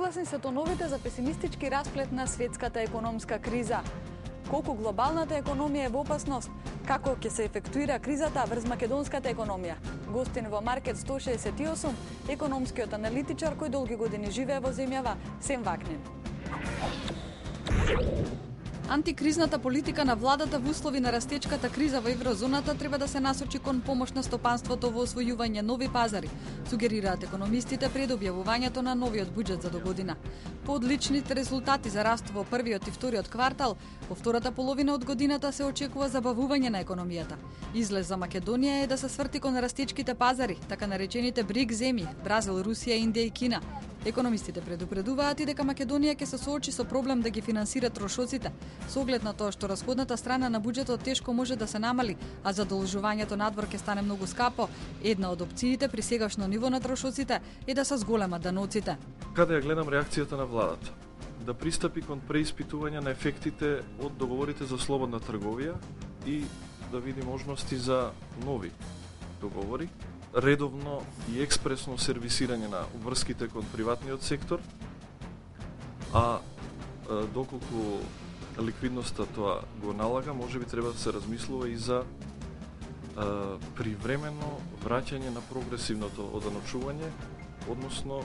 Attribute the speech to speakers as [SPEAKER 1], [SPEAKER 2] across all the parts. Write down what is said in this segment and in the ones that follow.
[SPEAKER 1] согласни се тоновите за песимистички расплет на светската економска криза. Колку глобалната економија е во опасност? Како ќе се ефектуира кризата врз македонската економија? Гостин во Маркет 168, економскиот аналитичар кој долги години живее во земјава, Сем Вакнин. Антикризната политика на владата во услови на растечката криза во еврозоната треба да се насочи кон помош на стопанството во освојување нови пазари, сугерираат економистите пред објавувањето на новиот буџет за до година. По одличните резултати за раст во првиот и вториот квартал, во втората половина од годината се очекува забавување на економијата. Излез за Македонија е да се сврти кон растечките пазари, така наречените БРИК земји, Бразил, Русија, Индија и Кина, Економистите предупредуваат и дека Македонија ќе се соочи со проблем да ги финансира трошоците, со оглед на тоа што расходната страна на буџетот тешко може да се намали, а задолжувањето надвор ќе стане многу скапо. Една од опциите при сегашно ниво на трошоците е да се зголема даноците.
[SPEAKER 2] Каде ја гледам реакцијата на владата? Да пристапи кон преиспитување на ефектите од договорите за слободна трговија и да види можности за нови договори, редовно и експресно сервисирање на врските кон приватниот сектор, а доколку ликвидноста тоа го налага, може би треба да се размислува и за а, привремено враќање на прогресивното оданочување, односно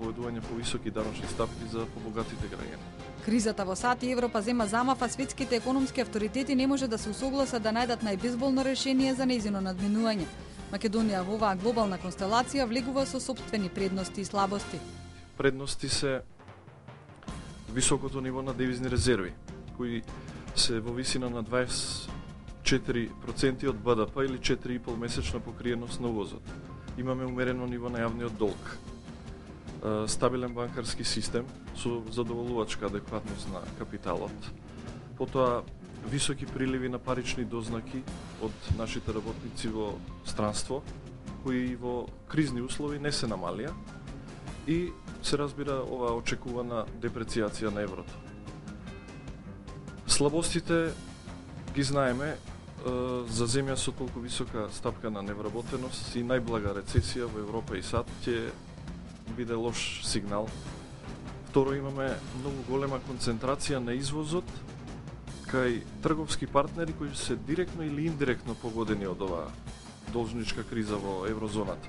[SPEAKER 2] воедување по високи даночни стапки за побогатите граѓани.
[SPEAKER 1] Кризата во САД и Европа зема замав, а светските економски авторитети не може да се усогласат да најдат најбезболно решение за нејзино надминување. Македонија во оваа глобална констелација влегува со собствени предности и слабости.
[SPEAKER 2] Предности се високото ниво на девизни резерви, кои се во висина на 24% од БДП или 4,5 месечна покриеност на увозот. Имаме умерено ниво на јавниот долг. Стабилен банкарски систем со задоволувачка адекватност на капиталот. Потоа високи приливи на парични дознаки од нашите работници во странство, кои во кризни услови не се намалија и се разбира ова очекувана депрецијација на еврото. Слабостите ги знаеме за земја со толку висока стапка на невработеност и најблага рецесија во Европа и САД ќе биде лош сигнал. Второ имаме многу голема концентрација на извозот кај трговски партнери кои се директно или индиректно погодени од оваа должничка криза во еврозоната.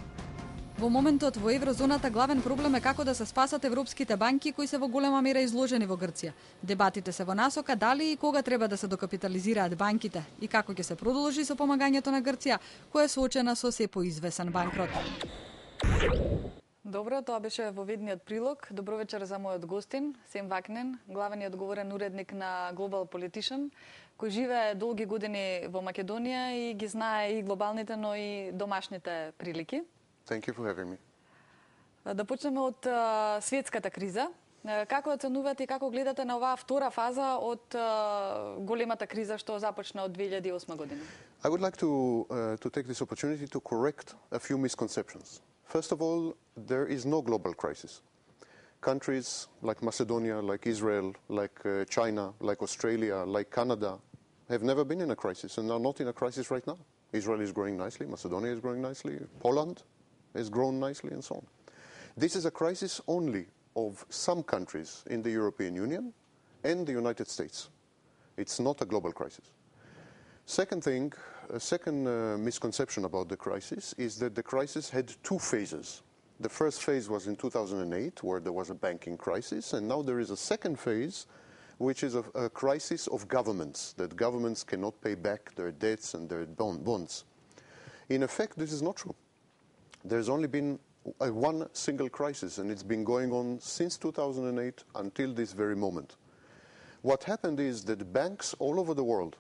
[SPEAKER 1] Во моментот во еврозоната главен проблем е како да се спасат европските банки кои се во голема мера изложени во Грција. Дебатите се во насока дали и кога треба да се докапитализираат банките и како ќе се продолжи со помагањето на Грција, која е соочена со се поизвесен банкрот. Добро, тоа беше во видниот прилог. Добро вечер за мојот гостин, Сем Вакнен, главен и одговорен уредник на Global Politician, кој живее долги години во Македонија и ги знае и глобалните, но и домашните прилики.
[SPEAKER 3] Thank you for having me.
[SPEAKER 1] Да почнеме од uh, светската криза. Како оценувате и како гледате на оваа втора фаза од uh, големата криза што започна од 2008 година?
[SPEAKER 3] I would like to, uh, to take this opportunity to correct a few misconceptions. First of all, there is no global crisis. Countries like Macedonia, like Israel, like uh, China, like Australia, like Canada have never been in a crisis and are not in a crisis right now. Israel is growing nicely, Macedonia is growing nicely, Poland has grown nicely, and so on. This is a crisis only of some countries in the European Union and the United States. It's not a global crisis. Second thing, a second uh, misconception about the crisis is that the crisis had two phases. The first phase was in 2008, where there was a banking crisis, and now there is a second phase, which is a, a crisis of governments, that governments cannot pay back their debts and their bonds. In effect, this is not true. There's only been a one single crisis, and it's been going on since 2008 until this very moment. What happened is that banks all over the world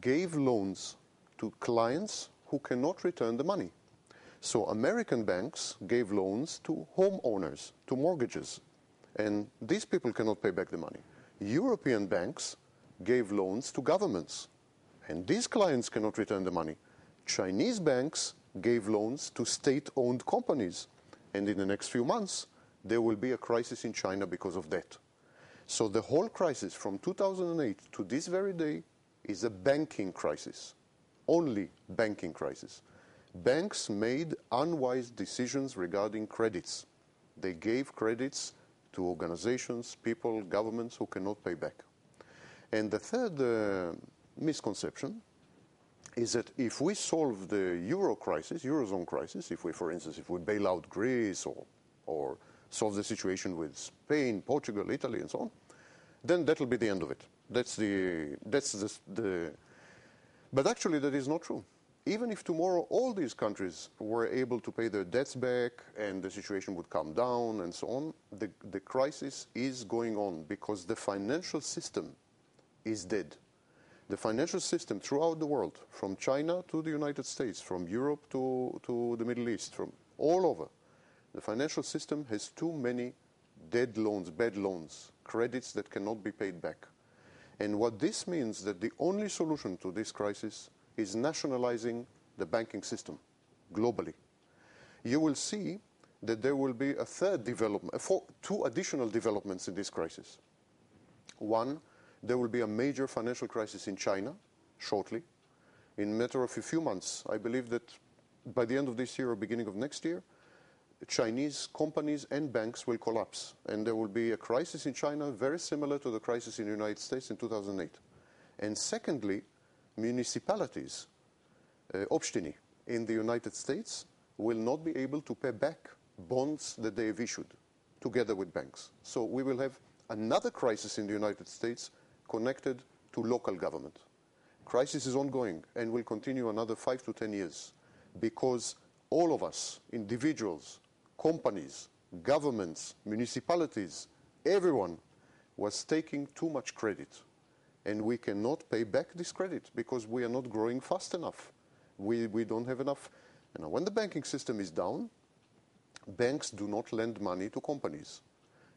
[SPEAKER 3] gave loans to clients who cannot return the money. So American banks gave loans to homeowners, to mortgages, and these people cannot pay back the money. European banks gave loans to governments, and these clients cannot return the money. Chinese banks gave loans to state-owned companies, and in the next few months, there will be a crisis in China because of that. So the whole crisis from 2008 to this very day is a banking crisis, only banking crisis. Banks made unwise decisions regarding credits. They gave credits to organizations, people, governments who cannot pay back. And the third uh, misconception is that if we solve the euro crisis, eurozone crisis, if we, for instance, if we bail out Greece or, or solve the situation with Spain, Portugal, Italy, and so on, then that'll be the end of it. That's the, that's the, the but actually that is not true. Even if tomorrow all these countries were able to pay their debts back and the situation would calm down and so on, the, the crisis is going on because the financial system is dead. The financial system throughout the world, from China to the United States, from Europe to, to the Middle East, from all over, the financial system has too many dead loans, bad loans, credits that cannot be paid back. And what this means that the only solution to this crisis is nationalizing the banking system globally. You will see that there will be a third development, two additional developments in this crisis. One, there will be a major financial crisis in China shortly. In a matter of a few months, I believe that by the end of this year or beginning of next year, Chinese companies and banks will collapse. And there will be a crisis in China very similar to the crisis in the United States in 2008. And secondly, municipalities, uh, Obstini, in the United States will not be able to pay back bonds that they have issued together with banks. So we will have another crisis in the United States connected to local government. Crisis is ongoing and will continue another five to ten years because all of us, individuals, companies, governments, municipalities, everyone was taking too much credit. And we cannot pay back this credit because we are not growing fast enough. We, we don't have enough. And when the banking system is down, banks do not lend money to companies.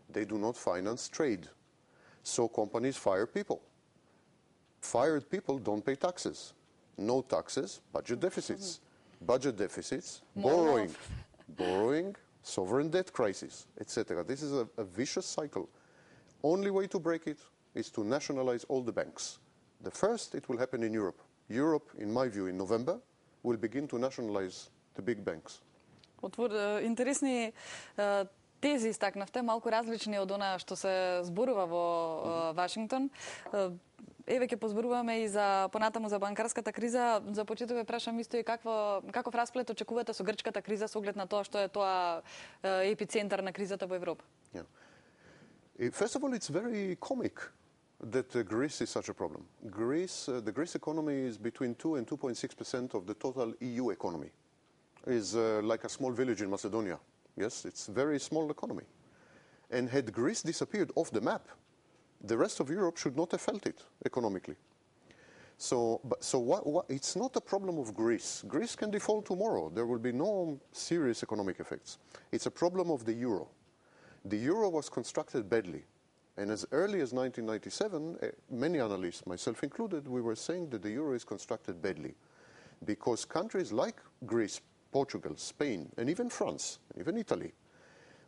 [SPEAKER 3] They do not finance trade. So companies fire people. Fired people don't pay taxes. No taxes, budget deficits. Budget deficits, borrowing. borrowing, sovereign debt crisis, etc. This is a, a vicious cycle. Only way to break it is to nationalize all the banks. The first, it will happen in Europe. Europe, in my view, in November, will begin to nationalize the big banks.
[SPEAKER 1] Отвор, интересни тези истакнавте, малку различни од она што се зборува во Вашингтон. Еве ќе позборуваме и за понатаму за банкарската криза. За почеток прашам исто и какво каков расплет очекувате со грчката криза со оглед на тоа што е тоа епицентар на кризата во Европа?
[SPEAKER 3] Yeah. First of all, it's very comic that uh, Greece is such a problem. Greece, uh, the Greece economy is between 2 and 2.6% of the total EU economy. Is uh, like a small village in Macedonia. Yes, it's a very small economy. And had Greece disappeared off the map, the rest of Europe should not have felt it economically. So, but, so what, what, it's not a problem of Greece. Greece can default tomorrow. There will be no serious economic effects. It's a problem of the euro. The euro was constructed badly. And as early as 1997, eh, many analysts, myself included, we were saying that the euro is constructed badly. Because countries like Greece, Portugal, Spain, and even France, even Italy,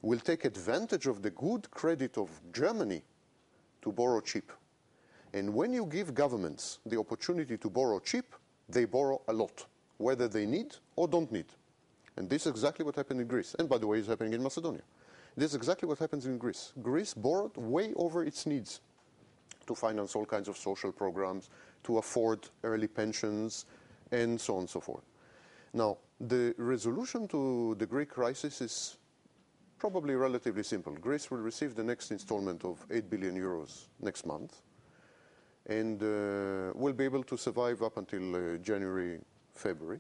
[SPEAKER 3] will take advantage of the good credit of Germany to borrow cheap. And when you give governments the opportunity to borrow cheap, they borrow a lot, whether they need or don't need. And this is exactly what happened in Greece. And by the way, it's happening in Macedonia. This is exactly what happens in Greece. Greece borrowed way over its needs to finance all kinds of social programs, to afford early pensions, and so on and so forth. Now, the resolution to the Greek crisis is probably relatively simple. Greece will receive the next installment of 8 billion euros next month and uh, will be able to survive up until uh, January, February.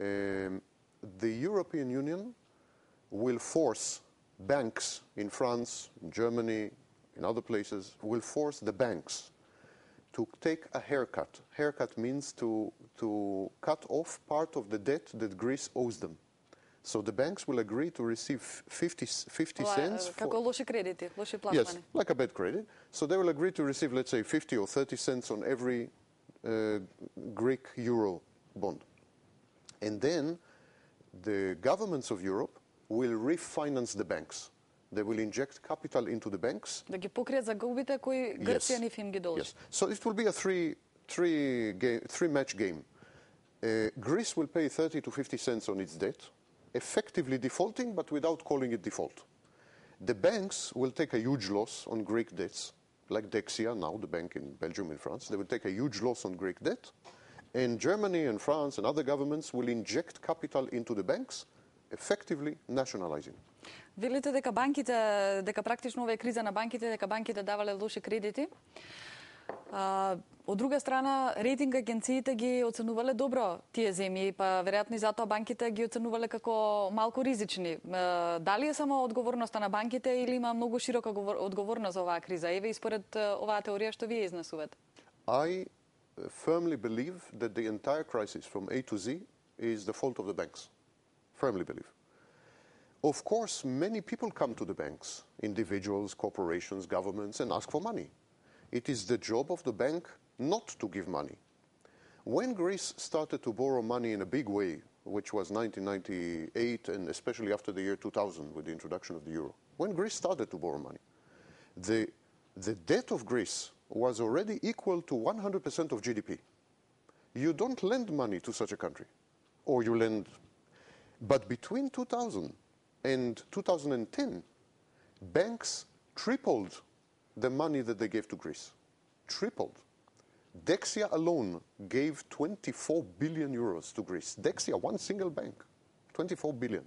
[SPEAKER 3] Um, the European Union will force banks in France, in Germany, in other places, will force the banks to take a haircut. Haircut means to, to cut off part of the debt that Greece owes them. So the banks will agree to receive 50, 50 cents.
[SPEAKER 1] Како лоши кредити, лоши
[SPEAKER 3] Yes, like a bad credit. So they will agree to receive, let's say, 50 or 30 cents on every uh, Greek euro bond. And then the governments of Europe will refinance the banks. They will inject capital into the banks.
[SPEAKER 1] Да ги покрият загубите кои Грција ниф им ги должи.
[SPEAKER 3] Yes. So it will be a three, three, game, three match game. Uh, Greece will pay 30 to 50 cents on its debt, effectively defaulting, but without calling it default. The banks will take a huge loss on Greek debts, like Dexia now, the bank in Belgium and France. They will take a huge loss on Greek debt, and Germany and France and other governments will inject capital into the banks, effectively nationalizing.
[SPEAKER 1] Велите дека банките, дека практично ова е криза на банките, дека банките давале лоши кредити. А, од друга страна, рейтинг агенциите ги оценувале добро тие земји, па веројатно и затоа банките ги оценувале како малку ризични. А, дали е само одговорноста на банките или има многу широка одговорност за оваа криза? Еве и според оваа теорија што вие изнесувате.
[SPEAKER 3] I firmly believe that the entire crisis from A to Z is the fault of the banks. Firmly believe. Of course, many people come to the banks, individuals, corporations, governments, and ask for money. It is the job of the bank not to give money. When Greece started to borrow money in a big way, which was 1998 and especially after the year 2000 with the introduction of the euro, when Greece started to borrow money, the, the debt of Greece was already equal to 100% of GDP. You don't lend money to such a country, or you lend. But between 2000 and 2010, banks tripled the money that they gave to Greece. Tripled. Dexia alone gave 24 billion euros to Greece. Dexia, one single bank, 24 billion.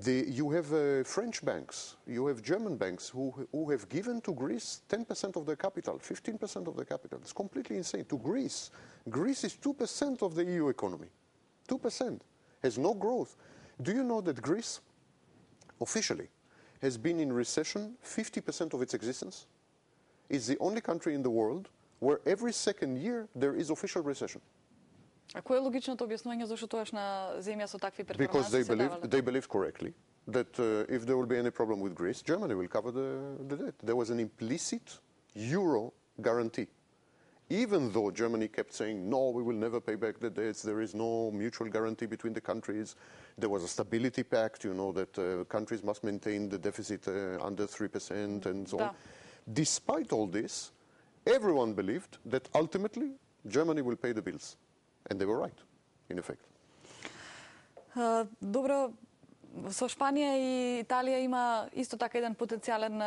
[SPEAKER 3] The, you have uh, French banks, you have German banks who, who have given to Greece 10% of their capital, 15% of their capital. It's completely insane. To Greece, Greece is 2% of the EU economy. 2%. Has no growth. Do you know that Greece, officially, has been in recession 50% of its existence? It's the only country in the world where every second year there is official recession.
[SPEAKER 1] А кој е логичното објаснување зашто тоашна земја со такви перформанси
[SPEAKER 3] Because they believe, they believe correctly that uh, if there will be any problem with Greece, Germany will cover the, the debt. There was an implicit euro guarantee. even though Germany kept saying, no, we will never pay back the debts, there is no mutual guarantee between the countries. There was a stability pact, you know, that uh, countries must maintain the deficit uh, under 3% and so on. Despite all this, everyone believed that ultimately Germany will pay the bills. And they were right, in effect.
[SPEAKER 1] Uh, dobro, со Шпанија и Италија има исто така еден потенцијален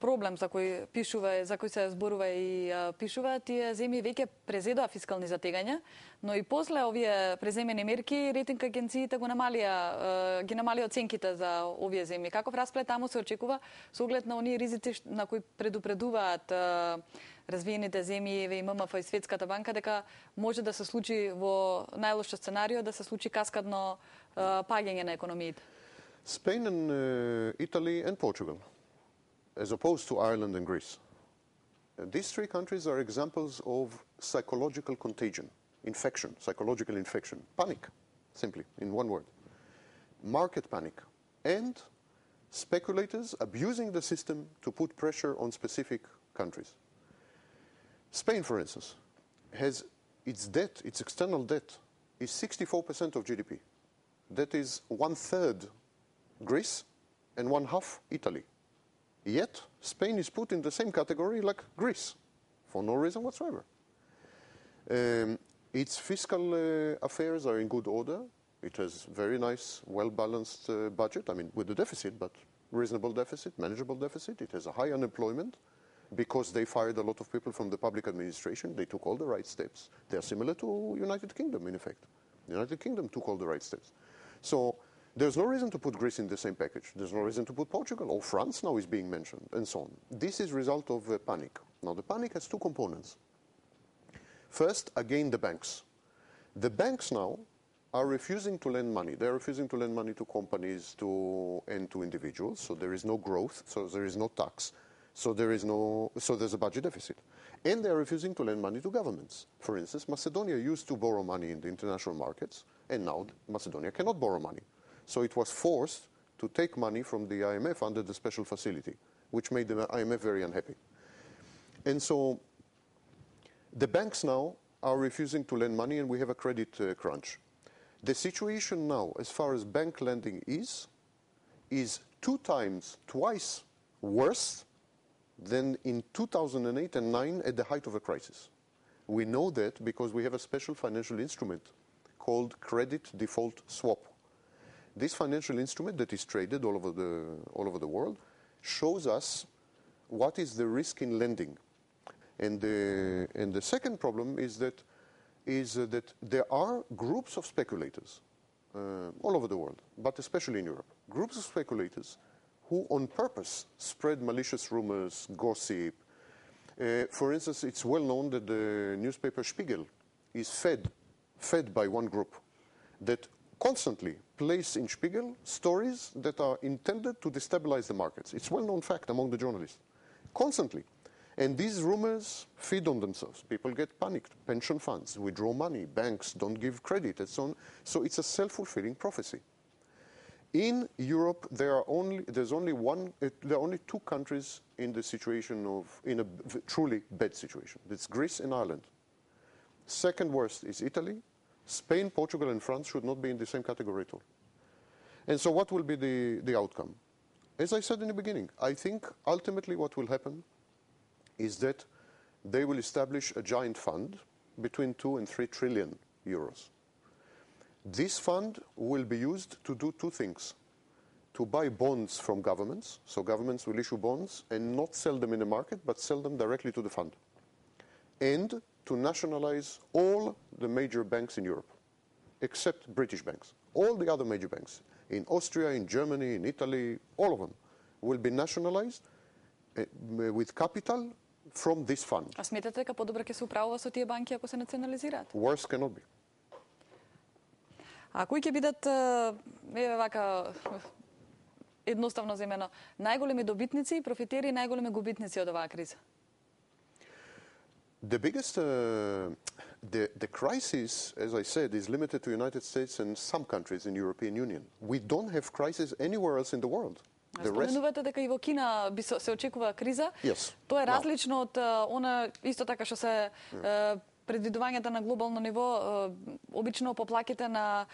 [SPEAKER 1] проблем за кој пишува, за кој се зборува и пишува. Тие земји веќе презедоа фискални затегања, но и после овие преземени мерки рейтинг агенциите го намалија ги намали оценките за овие земји. Каков расплет таму се очекува со оглед на оние ризици на кои предупредуваат развиените земји и ММФ и Светската банка дека може да се случи во најлошо сценарио да се случи каскадно
[SPEAKER 3] Spain and uh, Italy and Portugal, as opposed to Ireland and Greece. These three countries are examples of psychological contagion, infection, psychological infection, panic, simply, in one word. Market panic and speculators abusing the system to put pressure on specific countries. Spain, for instance, has its debt, its external debt, is 64% of GDP. That is one third Greece and one half Italy. Yet, Spain is put in the same category like Greece for no reason whatsoever. Um, its fiscal uh, affairs are in good order. It has very nice, well balanced uh, budget. I mean, with a deficit, but reasonable deficit, manageable deficit. It has a high unemployment because they fired a lot of people from the public administration. They took all the right steps. They are similar to United Kingdom, in effect. The United Kingdom took all the right steps. So there's no reason to put Greece in the same package. There's no reason to put Portugal or France now is being mentioned, and so on. This is a result of uh, panic. Now, the panic has two components. First, again, the banks. The banks now are refusing to lend money. They're refusing to lend money to companies to, and to individuals, so there is no growth, so there is no tax, so there is no, so there's a budget deficit. And they're refusing to lend money to governments. For instance, Macedonia used to borrow money in the international markets, and now Macedonia cannot borrow money. So it was forced to take money from the IMF under the special facility, which made the IMF very unhappy. And so the banks now are refusing to lend money, and we have a credit uh, crunch. The situation now, as far as bank lending is, is two times, twice worse than in 2008 and 9 at the height of a crisis. We know that because we have a special financial instrument called credit default swap This financial instrument that is traded all over the, all over the world shows us what is the risk in lending. And the, and the second problem is that, is that there are groups of speculators uh, all over the world, but especially in Europe, groups of speculators who on purpose spread malicious rumors, gossip. Uh, for instance, it's well known that the newspaper Spiegel is fed, fed by one group that constantly place in Spiegel stories that are intended to destabilize the markets. It's well known fact among the journalists. Constantly. And these rumors feed on themselves. People get panicked. Pension funds withdraw money. Banks don't give credit, and so on. So it's a self-fulfilling prophecy. In Europe, there are only there's only one. Uh, there are only two countries in the situation of in a truly bad situation. It's Greece and Ireland. Second worst is Italy. Spain, Portugal, and France should not be in the same category at all. And so, what will be the, the outcome? As I said in the beginning, I think ultimately what will happen is that they will establish a giant fund between 2 and 3 trillion euros. This fund will be used to do two things. To buy bonds from governments, so governments will issue bonds and not sell them in the market, but sell them directly to the fund. And to nationalize all the major banks in Europe, except British banks. All the other major banks in Austria, in Germany, in Italy, all of them will be nationalized uh, with capital from this fund.
[SPEAKER 1] А сметате дека подобро ќе се управува со тие банки ако се национализираат?
[SPEAKER 3] Worse cannot be.
[SPEAKER 1] А кои ќе бидат еве вака едноставно земено најголеми добитници, профитери и најголеми губитници од оваа криза?
[SPEAKER 3] The biggest, uh, the, the crisis, as I said, is limited to United States and some countries in European Union. We don't have crisis anywhere else in the world.
[SPEAKER 1] Споменувате дека и во Кина би се очекува криза.
[SPEAKER 3] Yes.
[SPEAKER 1] Тоа е различно од она исто така што се yeah. Предвидувањата на глобално ниво обично по плаките на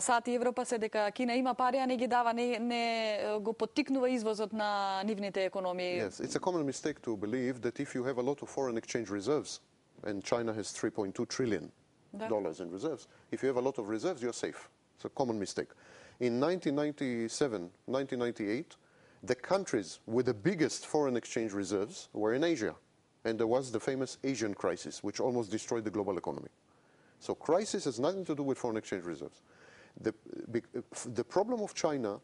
[SPEAKER 1] САД и Европа се дека Кина има пари, а не ги дава, не, не го поттикнува извозот на нивните економии.
[SPEAKER 3] Yes, it's a common mistake to believe that if you have a lot of foreign exchange reserves, and China has 3.2 trillion да. dollars in reserves, if you have a lot of reserves, you're safe. It's a common mistake. In 1997, 1998, the countries with the biggest foreign exchange reserves were in Asia and there was the famous Asian crisis, which almost destroyed the global economy. So crisis has nothing to do with foreign exchange reserves. The, the problem of China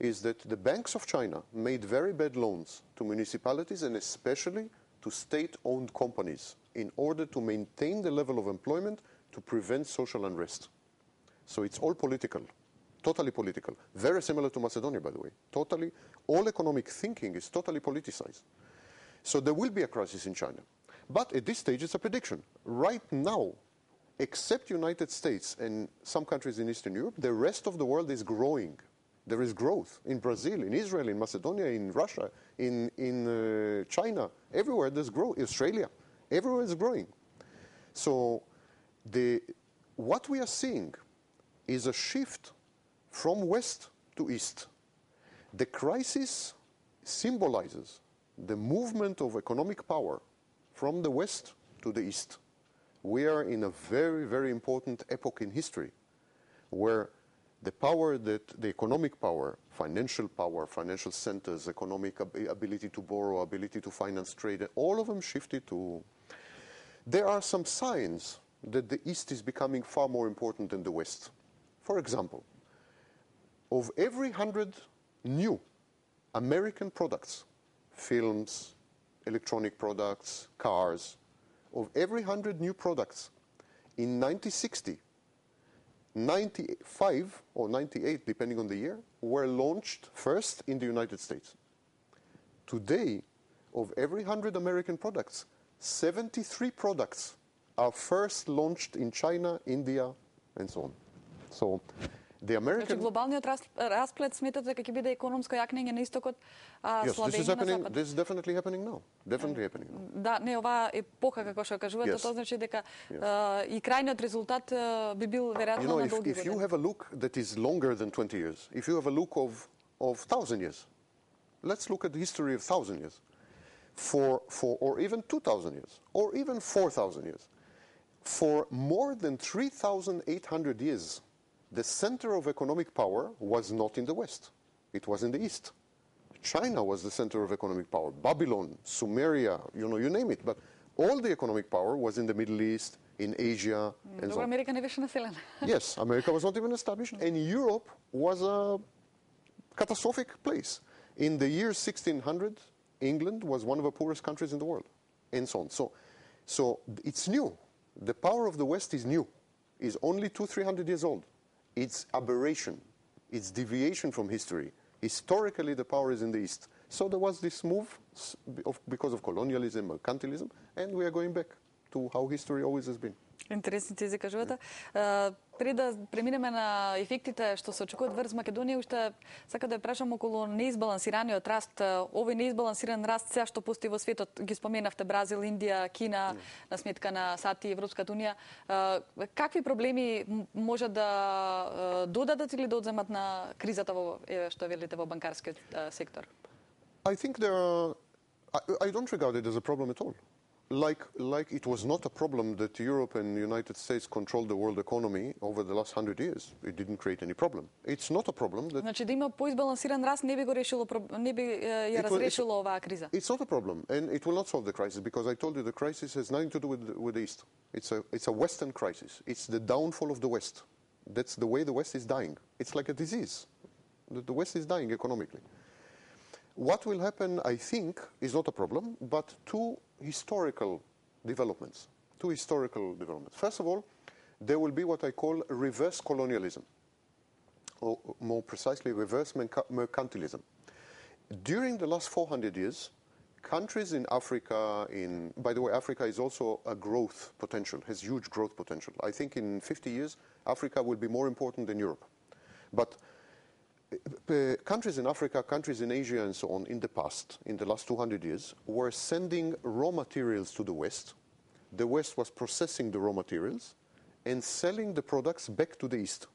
[SPEAKER 3] is that the banks of China made very bad loans to municipalities and especially to state-owned companies in order to maintain the level of employment to prevent social unrest. So it's all political, totally political. Very similar to Macedonia, by the way. Totally, all economic thinking is totally politicized. So there will be a crisis in China. But at this stage, it's a prediction. Right now, except United States and some countries in Eastern Europe, the rest of the world is growing. There is growth in Brazil, in Israel, in Macedonia, in Russia, in, in uh, China. Everywhere there's growth. Australia. Everywhere is growing. So the, what we are seeing is a shift from west to east. The crisis symbolizes the movement of economic power from the west to the east. We are in a very, very important epoch in history where the power that the economic power, financial power, financial centers, economic ab ability to borrow, ability to finance trade, all of them shifted to. There are some signs that the East is becoming far more important than the West. For example, of every hundred new American products films, electronic products, cars. Of every 100 new products in 1960, 95 or 98, depending on the year, were launched first in the United States. Today, of every 100 American products, 73 products are first launched in China, India, and so on. So
[SPEAKER 1] The American... Значи глобалниот расплет сметате дека ќе биде економско јакнење на истокот, а
[SPEAKER 3] yes, this is happening, This is definitely happening now. Definitely happening now.
[SPEAKER 1] Да, не оваа епоха како што кажувате, yes. тоа значи дека yes. uh, и крајниот резултат uh, би бил веројатно you know, на долги
[SPEAKER 3] if, if you have a look that is longer than 20 years, if you have a look of of 1000 years. Let's look at the history of 1000 years. For for or even 2000 years or even 4000 years. For more than 3800 years the center of economic power was not in the West, it was in the East. China was the center of economic power, Babylon, Sumeria, you know, you name it. But all the economic power was in the Middle East, in Asia, and so
[SPEAKER 1] American
[SPEAKER 3] on. yes, America was not even established, and Europe was a catastrophic place. In the year 1600, England was one of the poorest countries in the world, and so on. So, so it's new. The power of the West is new. It's only two, three hundred years old. It's aberration. It's deviation from history. Historically, the power is in the East. So there was this move of, because of colonialism, mercantilism, and we are going back to how history always has been.
[SPEAKER 1] Интересни ти за кажувате. А, Пред да преминеме на ефектите што се очекуваат врз Македонија, уште сака да ја прашам околу неизбалансираниот раст. Овој неизбалансиран раст сега што постои во светот, ги споменавте Бразил, Индија, Кина, на сметка на САД и Европската унија. Какви проблеми може да додадат или да одземат на кризата во што велите во банкарскиот сектор?
[SPEAKER 3] I think there are. I, I don't regard it as a problem at all. Like, like it was not a problem that Europe and the United States controlled the world economy over the last hundred years. It didn't create any problem. It's not a problem that.
[SPEAKER 1] Значи да има поизбалансиран раст не би го решило проб- не би е, ја
[SPEAKER 3] It will-
[SPEAKER 1] разрешило оваа криза.
[SPEAKER 3] It's not a problem, and it will not solve the crisis because I told you the crisis has nothing to do with the, with the East. It's a, it's a Western crisis. It's the downfall of the West. That's the way the West is dying. It's like a disease. The, the West is dying economically. What will happen, I think, is not a problem, but two historical developments. Two historical developments. First of all, there will be what I call reverse colonialism, or more precisely, reverse mercantilism. During the last 400 years, countries in Africa, in by the way, Africa is also a growth potential, has huge growth potential. I think in 50 years, Africa will be more important than Europe. But countries in Africa, countries in Asia, and so on, in the past, in the last 200 years, were sending raw materials to the West. The West was processing the raw materials and selling the products back to the East.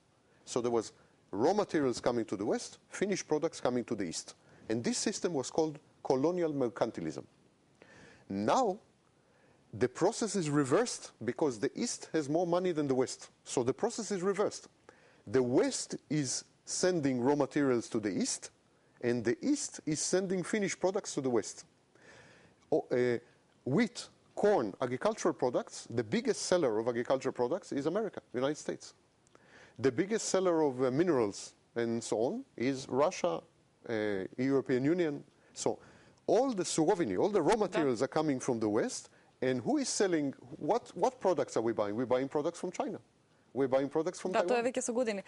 [SPEAKER 3] So there was raw materials coming to the West, finished products coming to the East. And this system was called colonial mercantilism. Now, the process is reversed because the East has more money than the West. So the process is reversed. The West is sending raw materials to the East, and the East is sending finished products to the West. O- uh, wheat, corn, agricultural products, the biggest seller of agricultural products is America, the United States. The biggest seller of uh, minerals and so on is Russia, uh, European Union. So all the surovini, all the raw materials are coming from the West. And who is selling, what, what products are we buying? We're buying products from China. We're buying products from
[SPEAKER 1] Да, тоа е
[SPEAKER 3] Taiwan.
[SPEAKER 1] веќе со години.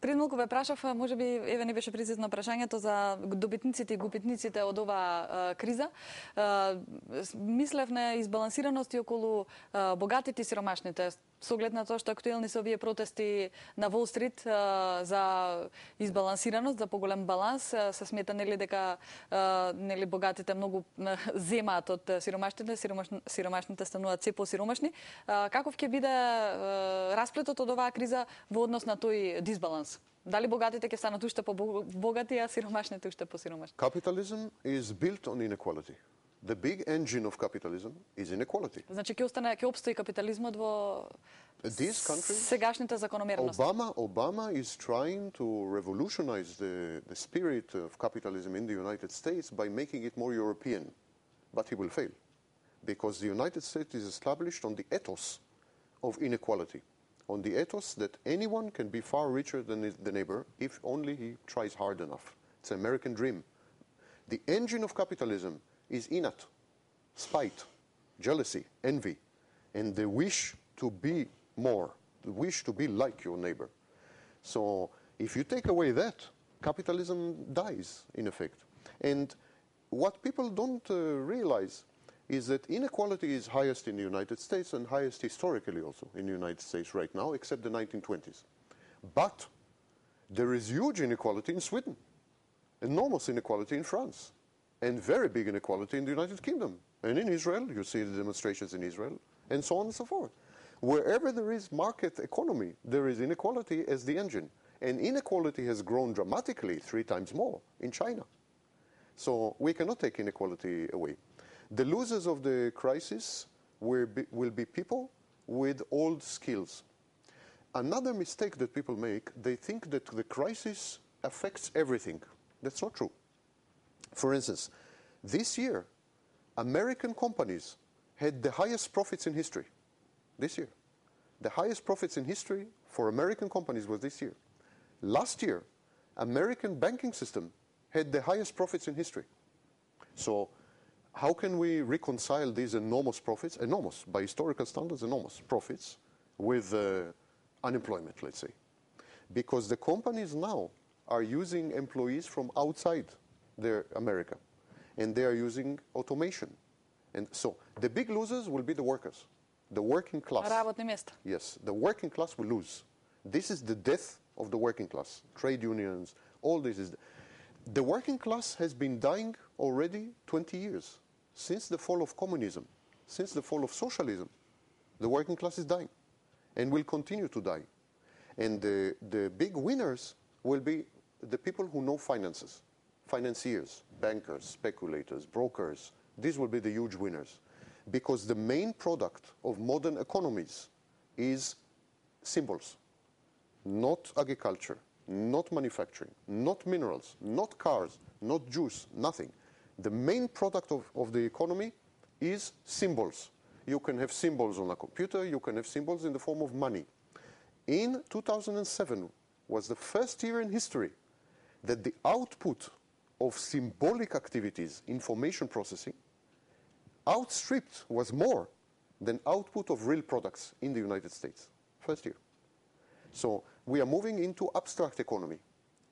[SPEAKER 1] Пред малку ве прашав, може би еве не беше прецизно прашањето за добитниците и губитниците од оваа криза. Мислев на избалансираност и околу богатите и сиромашните. Со оглед на тоа што актуелни се овие протести на Wall Street за избалансираност, за поголем баланс, се смета нели дека нели богатите многу земаат од сиромаштите, сиромашните стануваат се посиромашни. Каков ќе биде расплетот од оваа криза во однос на тој дисбаланс? Дали богатите ќе станат уште побогати, а сиромашните уште посиромашни?
[SPEAKER 3] Capitalism is built on inequality. The big engine of capitalism is inequality.
[SPEAKER 1] Значи ќе остане ќе обстои капитализмот во
[SPEAKER 3] These countries,
[SPEAKER 1] сегашните закономерности.
[SPEAKER 3] Obama, Obama is trying to revolutionize the, the spirit of capitalism in the United States by making it more European. But he will fail. Because the United States is established on the ethos of inequality, on the ethos that anyone can be far richer than his- the neighbor if only he tries hard enough. It's an American dream. The engine of capitalism is innate spite, jealousy, envy, and the wish to be more, the wish to be like your neighbor. So if you take away that, capitalism dies in effect. And what people don't uh, realize is that inequality is highest in the United States and highest historically also in the United States right now, except the 1920s. But there is huge inequality in Sweden enormous inequality in France, and very big inequality in the United Kingdom, and in Israel. You see the demonstrations in Israel, and so on and so forth. Wherever there is market economy, there is inequality as the engine. And inequality has grown dramatically, three times more, in China. So we cannot take inequality away. The losers of the crisis will be, will be people with old skills. another mistake that people make, they think that the crisis affects everything. That's not true. For instance, this year, American companies had the highest profits in history. This year. The highest profits in history for American companies was this year. Last year, American banking system had the highest profits in history. So how can we reconcile these enormous profits, enormous, by historical standards, enormous profits, with uh, unemployment, let's say? Because the companies now are using employees from outside their America, and they are using automation. And so the big losers will be the workers, the working class.
[SPEAKER 1] Работни места.
[SPEAKER 3] Yes, the working class will lose. This is the death of the working class. Trade unions, all this is. The working class has been dying already 20 years. Since the fall of communism, since the fall of socialism, the working class is dying and will continue to die. And the, the big winners will be the people who know finances, financiers, bankers, speculators, brokers. These will be the huge winners. Because the main product of modern economies is symbols, not agriculture, not manufacturing, not minerals, not cars, not juice, nothing. The main product of, of the economy is symbols. You can have symbols on a computer, you can have symbols in the form of money. In 2007 was the first year in history that the output of symbolic activities, information processing, outstripped was more than output of real products in the United States. First year. So we are moving into abstract economy.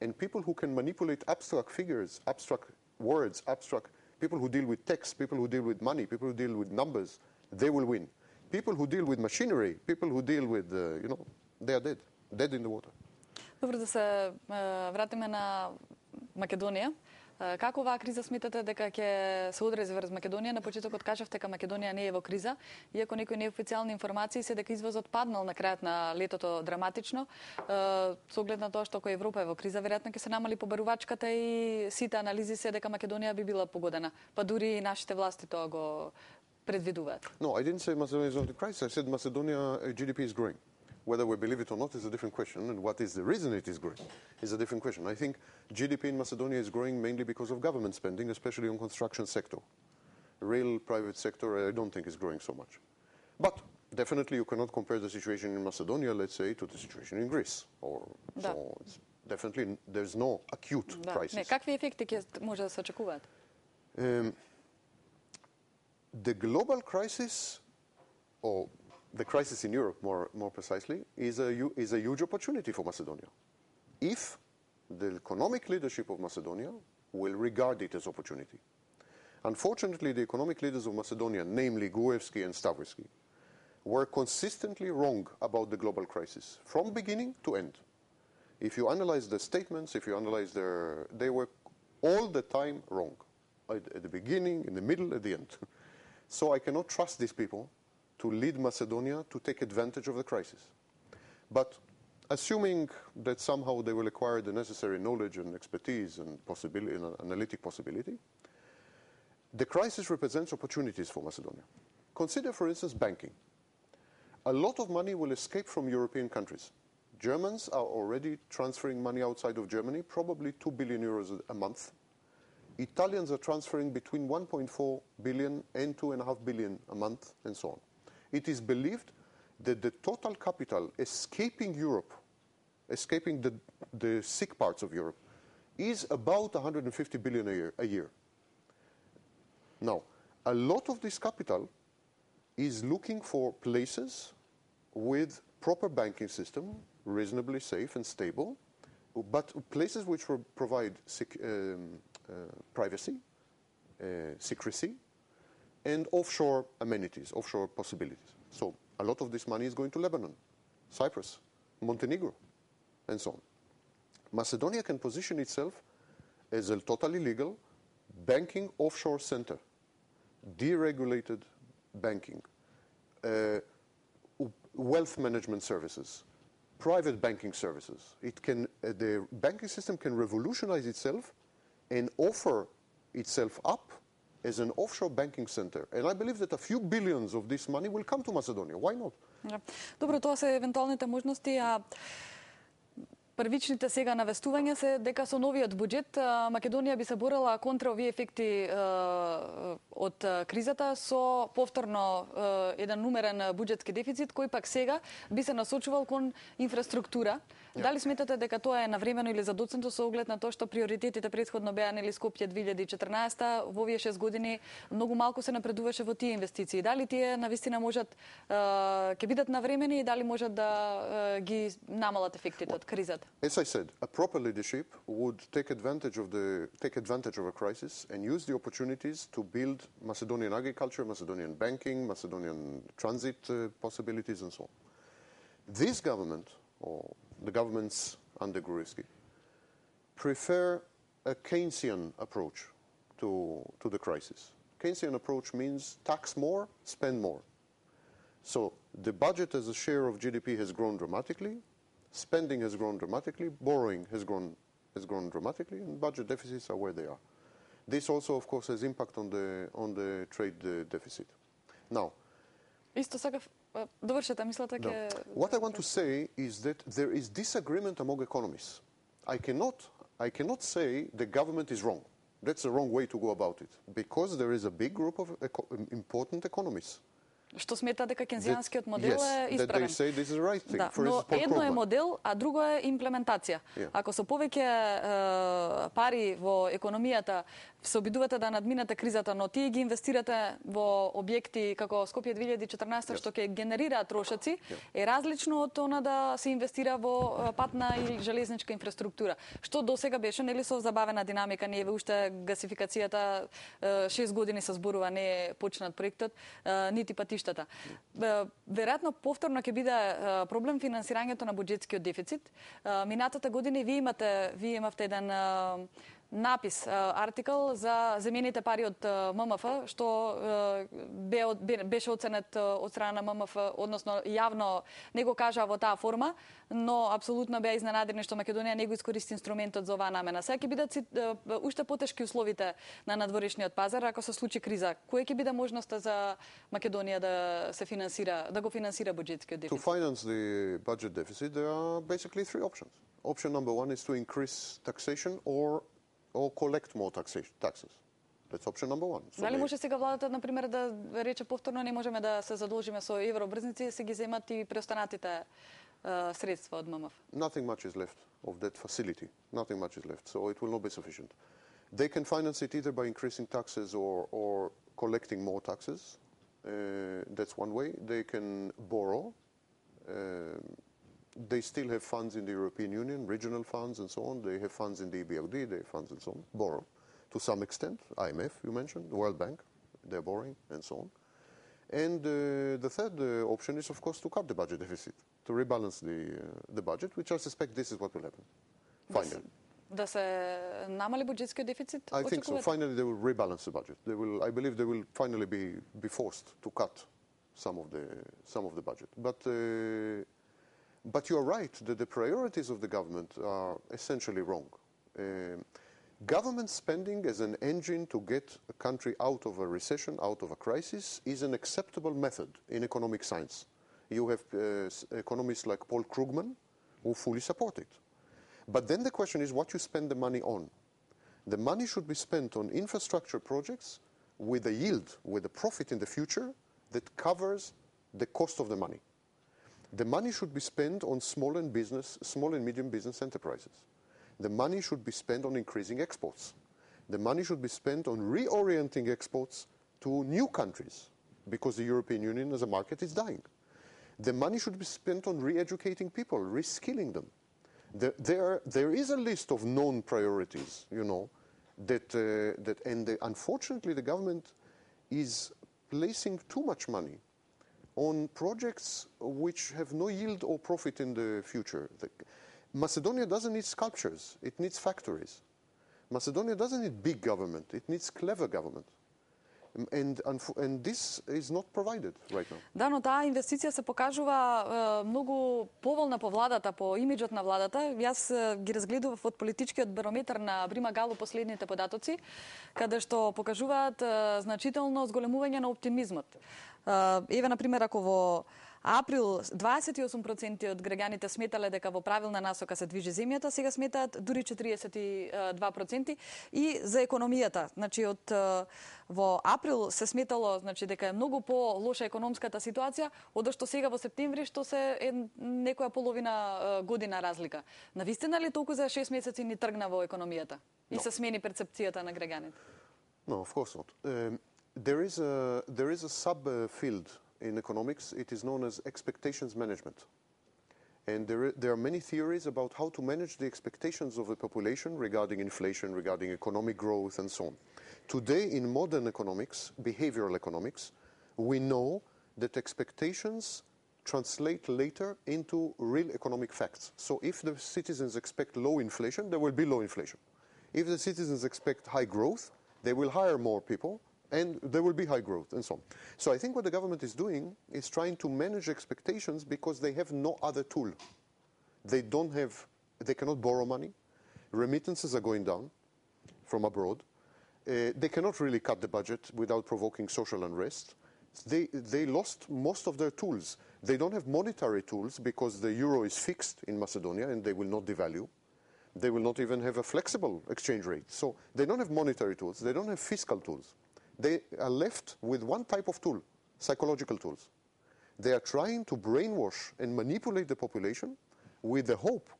[SPEAKER 3] And people who can manipulate abstract figures, abstract words, abstract, people who deal with text, people who deal with money, people who deal with numbers, they will win. People who deal with machinery, people who deal with, uh, you know, they are dead, dead in the water.
[SPEAKER 1] Добро да се вратиме на Македонија. Како оваа криза сметате дека ќе се одрази врз Македонија? На почетокот кажавте дека Македонија не е во криза, иако некои неофицијални информации се дека извозот паднал на крајот на летото драматично. Со оглед на тоа што кој Европа е во криза, веројатно ќе се намали побарувачката и сите анализи се дека Македонија би била погодена. Па дури и нашите власти тоа го предвидуваат.
[SPEAKER 3] No, I didn't say Macedonia is in crisis. I said Macedonia uh, GDP is growing. Whether we believe it or not is a different question, and what is the reason it is growing is a different question. I think GDP in Macedonia is growing mainly because of government spending, especially on construction sector. Real private sector, I don't think is growing so much. But definitely you cannot compare the situation in Macedonia, let's say, to the situation in Greece. Or, so it's definitely there's no acute crisis.
[SPEAKER 1] Ne, kakvi efekti može?
[SPEAKER 3] Um, the global crisis, or the crisis in Europe more, more precisely, is a, is a huge opportunity for Macedonia. If the economic leadership of Macedonia will regard it as opportunity. Unfortunately, the economic leaders of Macedonia, namely Gruevski and Stavreski, were consistently wrong about the global crisis from beginning to end. If you analyze the statements, if you analyze their, they were all the time wrong, at, at the beginning, in the middle, at the end. so I cannot trust these people to lead Macedonia to take advantage of the crisis. But assuming that somehow they will acquire the necessary knowledge and expertise and possibility, and analytic possibility, the crisis represents opportunities for Macedonia. Consider, for instance, banking. A lot of money will escape from European countries. Germans are already transferring money outside of Germany, probably 2 billion euros a- month. Italians are transferring between 1.4 billion and 2.5 billion a month, and so on. It is believed that the total capital escaping Europe, escaping the, the sick parts of Europe, is about 150 billion a year. A year. Now, a lot of this capital is looking for places with proper banking system, reasonably safe and stable, but places which will provide um, uh, privacy, uh, secrecy, and offshore amenities, offshore possibilities. So a lot of this money is going to Lebanon, Cyprus, Montenegro, and so on. Macedonia can position itself as a totally legal banking offshore center, deregulated banking, uh, wealth management services, private banking services. It can, uh, the banking system can revolutionize itself and offer itself up as an offshore banking center. And I believe that a few billions of this money will come to Macedonia. Why not?
[SPEAKER 1] Dobro, to se eventualne te Првичните сега навестувања се дека со новиот буџет Македонија би се борела контра овие ефекти од кризата со повторно еден numeren буџетски дефицит кој пак сега би се насочувал кон инфраструктура. Yeah. Дали сметате дека тоа е навремено или задоцнато со оглед на тоа што приоритетите предходно беа нели Скопје 2014 во овие 6 години многу малку се напредуваше во тие инвестиции. Дали тие навистина можат ќе бидат навремени и дали можат да ги намалат ефектите од кризата?
[SPEAKER 3] As I said, a proper leadership would take advantage of the take advantage of a crisis and use the opportunities to build Macedonian agriculture, Macedonian banking, Macedonian transit uh, possibilities, and so on. This government, or the governments under Gruevski, prefer a Keynesian approach to, to the crisis. Keynesian approach means tax more, spend more. So the budget as a share of GDP has grown dramatically, spending has grown dramatically, borrowing has grown, has grown dramatically, and budget deficits are where they are. This also, of course, has impact on the, on the trade uh, deficit. Now,
[SPEAKER 1] Исто сакав довршете мислата
[SPEAKER 3] no. What I want to say is that there is disagreement among economists. I cannot I cannot say the government is wrong. That's the wrong way to go about it because there is a big group of eco important economists
[SPEAKER 1] што смета дека кензијанскиот модел yes, е исправен.
[SPEAKER 3] Right
[SPEAKER 1] да, но едно е модел, а друго е имплементација. Yeah. Ако со повеќе е, пари во економијата се обидувате да надминете кризата, но тие ги инвестирате во објекти како Скопје 2014 yes. што ќе генерираат трошоци, yeah. е различно од она да се инвестира во патна или железничка инфраструктура. Што до сега беше нели со забавена динамика, не е уште гасификацијата 6 години се зборува, не е почнат проектот, нити патиштата. Веројатно повторно ќе биде проблем финансирањето на буџетскиот дефицит. Минатата година вие имате вие имавте еден напис, артикл за земените пари од ММФ, што бе, беше оценет од страна на ММФ, односно јавно не го кажа во таа форма, но апсолутно беа изненадени што Македонија не го искористи инструментот за оваа намена. Сега ќе бидат уште потешки условите на надворешниот пазар ако се случи криза. Која ќе биде можноста за Македонија да се финансира, да го финансира буџетскиот дефицит?
[SPEAKER 3] To finance the budget deficit, there are basically three options. Option number one is to increase taxation or or collect more taxation, taxes. That's option number one.
[SPEAKER 1] So Дали може сега владата, например, да рече повторно не можеме да се задолжиме со евробрзници, се ги земат и преостанатите uh, средства од ММФ?
[SPEAKER 3] Nothing much is left of that facility. Nothing much is left, so it will not be sufficient. They can finance it either by increasing taxes or, or collecting more taxes. Uh, that's one way. They can borrow. Uh, they still have funds in the European Union, regional funds and so on. They have funds in the EBRD, they have funds and so on, borrow to some extent. IMF, you mentioned, the World Bank, they're borrowing and so on. And uh, the third uh, option is, of course, to cut the budget deficit, to rebalance the, uh, the budget, which I suspect this is what will happen, finally.
[SPEAKER 1] does a normal budgetski deficit
[SPEAKER 3] I think so. Finally, they will rebalance the budget. They will, I believe they will finally be, be forced to cut some of the, some of the budget. But uh, but you're right that the priorities of the government are essentially wrong. Um, government spending as an engine to get a country out of a recession, out of a crisis, is an acceptable method in economic science. You have uh, economists like Paul Krugman who fully support it. But then the question is what you spend the money on. The money should be spent on infrastructure projects with a yield, with a profit in the future that covers the cost of the money. The money should be spent on small and business, small and medium business enterprises. The money should be spent on increasing exports. The money should be spent on reorienting exports to new countries because the European Union as a market is dying. The money should be spent on re-educating people, reskilling them. The, there, there is a list of known priorities, you know, that, uh, that and the, unfortunately the government is placing too much money on projects which have no yield or profit in the future. The, Macedonia doesn't need sculptures, it needs factories. Macedonia doesn't need big government, it needs clever government. And, unfo- and this is not provided right now.
[SPEAKER 1] Да, но таа инвестиција се покажува е, многу поволна по владата, по имиджот на владата. Јас е, ги разгледував од политичкиот барометар на Брима Галу последните податоци, каде што покажуваат е, значително зголемување на оптимизмот. Еве, на пример, ако во април 28% од граѓаните сметале дека во правилна насока се движи земјата, сега сметаат дури 42% и за економијата. Значи од во април се сметало значи дека е многу по лоша економската ситуација од што сега во септември што се е некоја половина година разлика. Навистина ли толку за 6 месеци ни тргна во економијата и се смени перцепцијата на граѓаните?
[SPEAKER 3] No, of course not. Um, there is a there is a subfield in economics. It is known as expectations management, and there there are many theories about how to manage the expectations of the population regarding inflation, regarding economic growth, and so on. Today, in modern economics, behavioral economics, we know that expectations translate later into real economic facts. So, if the citizens expect low inflation, there will be low inflation. If the citizens expect high growth, they will hire more people and there will be high growth and so on. So I think what the government is doing is trying to manage expectations because they have no other tool. They don't have, they cannot borrow money. Remittances are going down from abroad. Uh, they cannot really cut the budget without provoking social unrest. They, they lost most of their tools. They don't have monetary tools because the euro is fixed in Macedonia and they will not devalue. They will not even have a flexible exchange rate. So they don't have monetary tools. They don't have fiscal tools. They are left with one type of tool, psychological tools. They are trying to brainwash and manipulate the population with the hope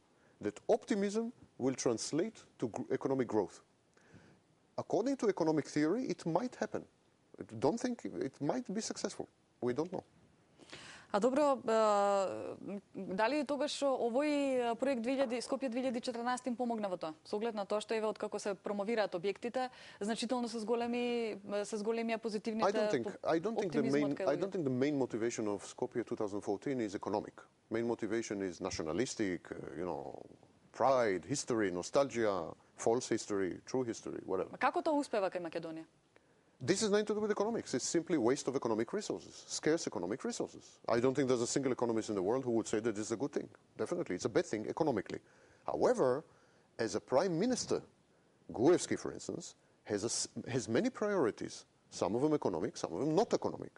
[SPEAKER 3] that optimism will translate to economic growth. According to economic theory, it might happen. Don't think it might be successful. We don't know.
[SPEAKER 1] А добро, дали тогаш овој проект 2000, Скопје 2014 им помогна во тоа? Со оглед на тоа што еве откако се промовираат објектите, значително се зголеми се зголемија позитивните
[SPEAKER 3] I don't think. I don't think the main. I don't think the main motivation of Skopje 2014 is economic. Main motivation is nationalistic. Uh, you know, pride, history, nostalgia, false history, true history, whatever.
[SPEAKER 1] Како тоа успева кај Македонија?
[SPEAKER 3] This is nothing to do with economics. It's simply waste of economic resources, scarce economic resources. I don't think there's a single economist in the world who would say that this is a good thing. Definitely, it's a bad thing economically. However, as a prime minister, Gruevski, for instance, has, a has many priorities. Some of them economic, some of them not economic.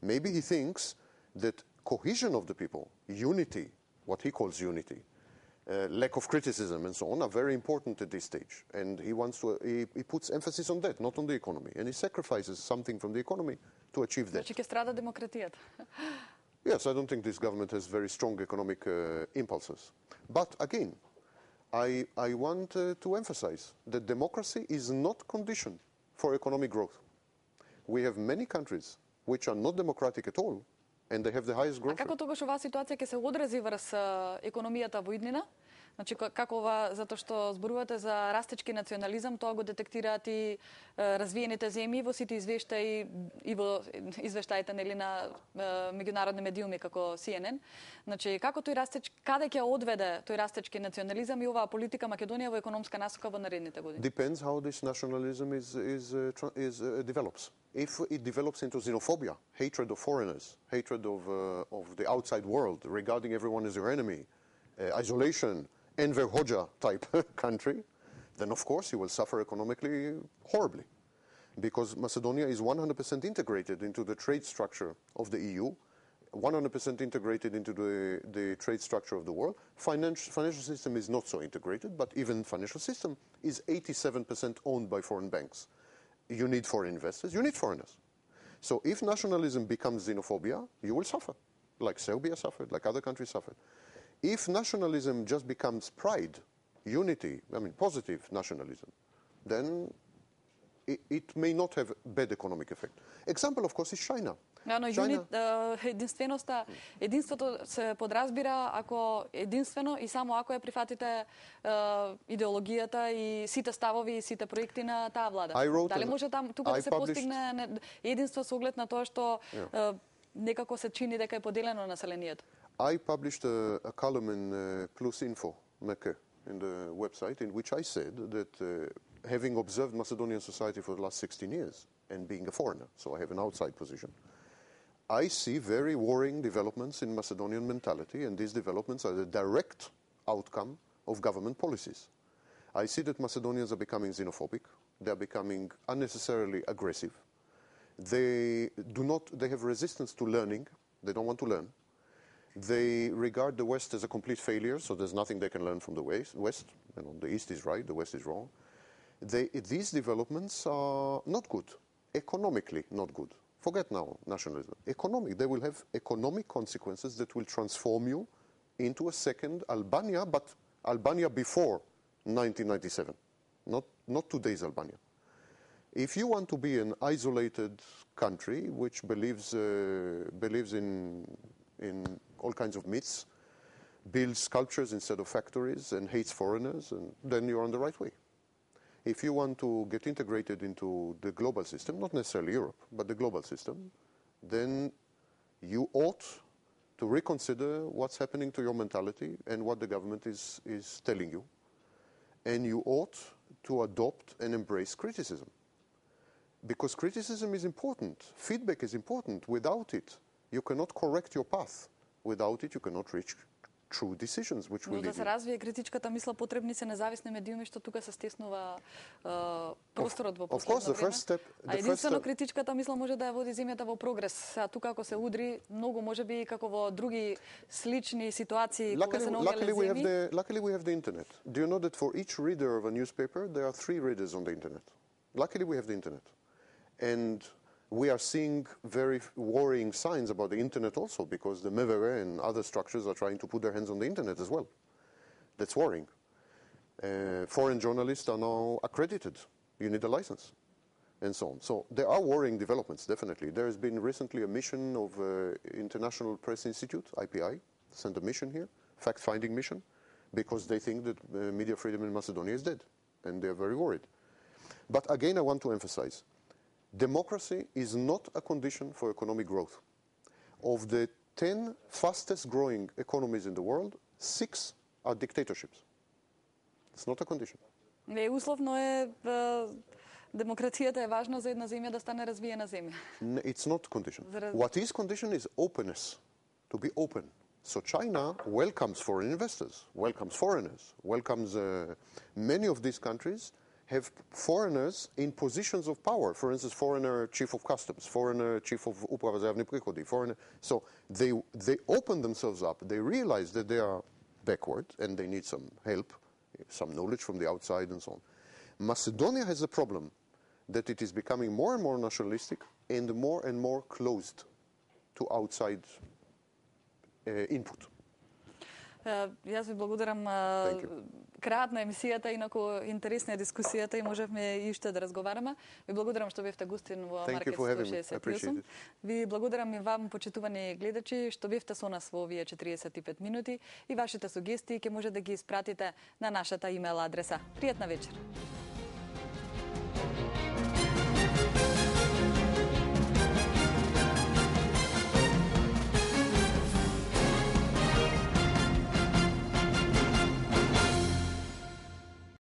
[SPEAKER 3] Maybe he thinks that cohesion of the people, unity, what he calls unity, lack of criticism and so on are very important at this stage. And he wants to, he, he puts emphasis on that, not on the economy. And he sacrifices something from the economy to achieve that.
[SPEAKER 1] Значи ќе страда демократијата.
[SPEAKER 3] Yes, I don't think this government has very strong economic uh, impulses. But again, I, I want uh, to emphasize that democracy is not conditioned for economic growth. We have many countries which are not democratic at all, and they have the highest
[SPEAKER 1] А
[SPEAKER 3] growth
[SPEAKER 1] како
[SPEAKER 3] rate.
[SPEAKER 1] тогаш оваа ситуација ќе се одрази врз економијата во иднина? Значи ка- како ова затоа што зборувате за растечки национализам, тоа го детектираат и развиените земји во сите извештаи и во извештаите нели на меѓународни медиуми како CNN. Значи како тој растеч каде ќе одведе тој растечки национализам и оваа политика Македонија во економска насока во наредните години?
[SPEAKER 3] Depends how this nationalism is, is, uh, is uh, develops. If it develops into xenophobia, hatred of foreigners, hatred of, uh, of the outside world, regarding everyone as your enemy, uh, isolation, Enver Hoxha type country, then of course you will suffer economically horribly. Because Macedonia is 100% integrated into the trade structure of the EU, 100% integrated into the, the trade structure of the world. Financial, financial system is not so integrated, but even financial system is 87% owned by foreign banks. You need foreign investors, you need foreigners. So if nationalism becomes xenophobia, you will suffer, like Serbia suffered, like other countries suffered. If nationalism just becomes pride, unity, I mean positive nationalism, then it, it may not have bad economic effect. Example, of course, is China.
[SPEAKER 1] Да, но
[SPEAKER 3] China-
[SPEAKER 1] юни, е, единственоста, единството се подразбира ако единствено и само ако ја прифатите е, идеологијата и сите ставови и сите проекти на таа влада.
[SPEAKER 3] I wrote
[SPEAKER 1] Дали
[SPEAKER 3] an-
[SPEAKER 1] може там тука
[SPEAKER 3] I
[SPEAKER 1] да се
[SPEAKER 3] published-
[SPEAKER 1] постигне не- единство со оглед на тоа што е, некако се чини дека е поделено населението?
[SPEAKER 3] I published a, a column in uh, Plus Info, Meke, in the website, in which I said that uh, having observed Macedonian society for the last 16 years, and being a foreigner, so I have an outside position. I see very worrying developments in Macedonian mentality, and these developments are the direct outcome of government policies. I see that Macedonians are becoming xenophobic, they are becoming unnecessarily aggressive. They do not, they have resistance to learning, they don't want to learn. They regard the West as a complete failure, so there's nothing they can learn from the West. You know, the East is right, the West is wrong. They, these developments are not good, economically not good. Forget now nationalism. Economic, they will have economic consequences that will transform you into a second Albania, but Albania before 1997, not, not today's Albania. If you want to be an isolated country which believes, uh, believes in, in all kinds of myths, builds sculptures instead of factories, and hates foreigners, and then you're on the right way. If you want to get integrated into the global system, not necessarily Europe, but the global system, then you ought to reconsider what's happening to your mentality and what the government is, is telling you. And you ought to adopt and embrace criticism. Because criticism is important, feedback is important. Without it, you cannot correct your path. Without it, you cannot reach true decisions which will
[SPEAKER 1] Но да се развие критичката мисла потребни се независни медиуми што тука се стеснува просторот во последно време. Step, а единствено критичката мисла може да ја води земјата во прогрес. А тука ако се удри многу можеби како во други слични ситуации luckily, кога се наоѓале
[SPEAKER 3] we have the, Luckily we have the internet. Do you know that for each reader of a newspaper there are three readers on the internet? Luckily we have the internet. And we are seeing very worrying signs about the internet also because the MEVERE and other structures are trying to put their hands on the internet as well. That's worrying. Uh, foreign journalists are now accredited. You need a license and so on. So there are worrying developments, definitely. There has been recently a mission of uh, International Press Institute, IPI, sent a mission here, fact-finding mission, because they think that uh, media freedom in Macedonia is dead, and they're very worried. But again, I want to emphasize, democracy is not a condition for economic growth. Of the 10 fastest growing economies in the world, six are dictatorships. It's not a condition.
[SPEAKER 1] Не, условно е демократијата е важна за една земја да стане развиена земја.
[SPEAKER 3] It's not condition. What is condition is openness, to be open. So China welcomes foreign investors, welcomes foreigners, welcomes uh, many of these countries have foreigners in positions of power. For instance, foreigner chief of customs, foreigner chief of uprava za prihodi, foreigner. So they, they open themselves up. They realize that they are backward and they need some help, some knowledge from the outside and so on. Macedonia has a problem that it is becoming more and more nationalistic and more and more closed to outside uh, input.
[SPEAKER 1] Јас ви благодарам крајот на емисијата, инаку интересна е дискусијата и можевме и уште да разговараме. Ви благодарам што бевте гостин во Маркет 168. Ви благодарам и вам, почитувани гледачи, што бевте со нас во овие 45 минути и вашите сугестии ќе може да ги испратите на нашата имейл адреса. Пријатна вечер.